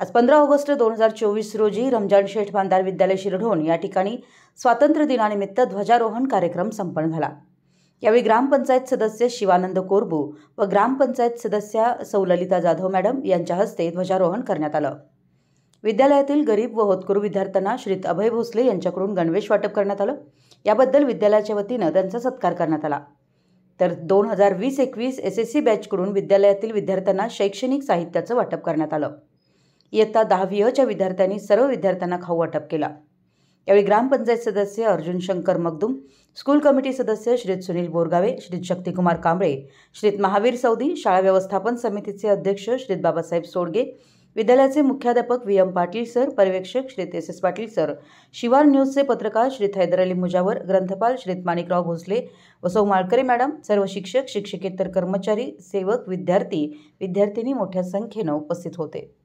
आज पंधरा ऑगस्ट दोन हजार चोवीस रोजी रमजान शेठ बांधार विद्यालय शिरढोण या ठिकाणी स्वातंत्र्य दिनानिमित्त ध्वजारोहण कार्यक्रम संपन्न झाला. यावेळी ग्रामपंचायत सदस्य शिवानंद कोरबू व ग्रामपंचायत सदस्या सौललिता जाधव मॅडम यांच्या हस्ते ध्वजारोहण करण्यात आलं. विद्यालयातील गरीब व होतकरू विद्यार्थ्यांना श्रीत अभय भोसले यांच्याकडून गणवेश वाटप करण्यात आलं. याबद्दल विद्यालयाच्या वतीनं त्यांचा सत्कार करण्यात आला. तर दोन हजार वीस एकवीस एस एस सी बॅचकडून विद्यालयातील विद्यार्थ्यांना शैक्षणिक साहित्याचं वाटप करण्यात आलं. इयत्ता दहावी अच्या विद्यार्थ्यांनी सर्व विद्यार्थ्यांना खाऊ वाटप केला. यावेळी ग्रामपंचायत सदस्य अर्जुन शंकर मगदुम स्कूल कमिटी सदस्य श्रीत सुनील बोरगावे श्रीत शक्तिकुमार कांबळे श्रीत महावीर सौदी शाळा व्यवस्थापन समितीचे अध्यक्ष श्रीत बाबासाहेब सोडगे विद्यालयाचे मुख्याध्यापक व्ही एम पाटील सर पर्यवेक्षक श्रीत S S Patil sir Shivar न्यूजचे पत्रकार श्रीत हैदर अली मुजावर ग्रंथपाल श्रीत माणिकराव भोसले वसौ माळकरे मॅडम सर्व शिक्षक शिक्षकेतर कर्मचारी सेवक विद्यार्थी विद्यार्थिनी मोठ्या संख्येनं उपस्थित होते.